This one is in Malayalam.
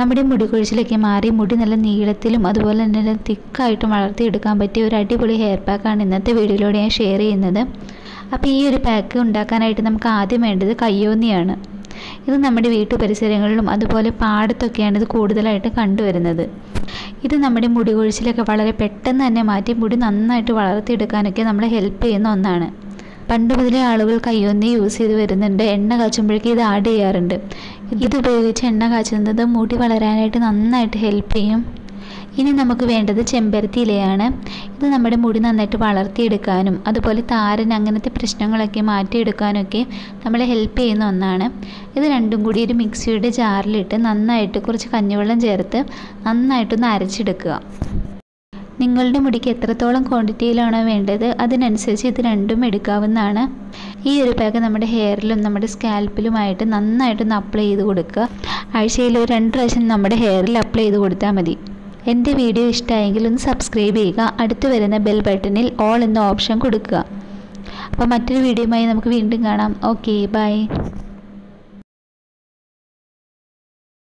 നമ്മുടെ മുടി കൊഴിച്ചിലൊക്കെ മാറി മുടി നല്ല നീളത്തിലും അതുപോലെ തന്നെ തിക്കായിട്ടും വളർത്തിയെടുക്കാൻ പറ്റിയ ഒരു അടിപൊളി ഹെയർ പാക്കാണ് ഇന്നത്തെ വീഡിയോയിലൂടെ ഞാൻ ഷെയർ ചെയ്യുന്നത്. അപ്പോൾ ഈ ഒരു പാക്ക് ഉണ്ടാക്കാനായിട്ട് നമുക്ക് ആദ്യം വേണ്ടത് കയ്യോന്നിയാണ്. ഇത് നമ്മുടെ വീട്ടു പരിസരങ്ങളിലും അതുപോലെ പാടത്തൊക്കെയാണ് ഇത് കൂടുതലായിട്ട് കണ്ടുവരുന്നത്. ഇത് നമ്മുടെ മുടി കൊഴിച്ചിലൊക്കെ വളരെ പെട്ടെന്ന് തന്നെ മാറ്റി മുടി നന്നായിട്ട് വളർത്തിയെടുക്കാനൊക്കെ നമ്മളെ ഹെൽപ്പ് ചെയ്യുന്ന ഒന്നാണ്. പണ്ട് മുതലേ ആളുകൾ കയ്യൊന്നി യൂസ് ചെയ്ത് വരുന്നുണ്ട്. എണ്ണ കാച്ചുമ്പോഴേക്കും ഇത് ആഡ് ചെയ്യാറുണ്ട്. ഇത് ഉപയോഗിച്ച് എണ്ണ കാച്ചുന്നത് മുടി വളരാനായിട്ട് നന്നായിട്ട് ഹെൽപ്പ് ചെയ്യും. ഇനി നമുക്ക് വേണ്ടത് ചെമ്പരത്തി ഇലയാണ്. ഇത് നമ്മുടെ മുടി നന്നായിട്ട് വളർത്തിയെടുക്കാനും അതുപോലെ താരൻ അങ്ങനത്തെ പ്രശ്നങ്ങളൊക്കെ മാറ്റിയെടുക്കാനൊക്കെ നമ്മളെ ഹെൽപ്പ് ചെയ്യുന്ന ഒന്നാണ്. ഇത് രണ്ടും കൂടി ഒരു മിക്സിയുടെ ജാറിലിട്ട് നന്നായിട്ട് കുറച്ച് കഞ്ഞിവെള്ളം ചേർത്ത് നന്നായിട്ടൊന്ന് അരച്ചെടുക്കുക. നിങ്ങളുടെ മുടിക്ക് എത്രത്തോളം ക്വാണ്ടിറ്റിയിലാണോ വേണ്ടത് അതിനനുസരിച്ച് ഇത് രണ്ടും എടുക്കാവുന്നതാണ്. ഈ ഒരു പാക്ക് നമ്മുടെ ഹെയറിലും നമ്മുടെ സ്കാൽപ്പിലുമായിട്ട് നന്നായിട്ടൊന്ന് അപ്ലൈ ചെയ്ത് കൊടുക്കുക. ആഴ്ചയിൽ ഒരു രണ്ട് പ്രാവശ്യം നമ്മുടെ ഹെയറിൽ അപ്ലൈ ചെയ്ത് കൊടുത്താൽ മതി. എന്റെ വീഡിയോ ഇഷ്ടമായെങ്കിൽ ഒന്ന് സബ്സ്ക്രൈബ് ചെയ്യുക. അടുത്ത് വരുന്ന ബെൽ ബട്ടണിൽ ഓൾ എന്ന ഓപ്ഷൻ കൊടുക്കുക. അപ്പോൾ മറ്റൊരു വീഡിയോയുമായി നമുക്ക് വീണ്ടും കാണാം. Okay bye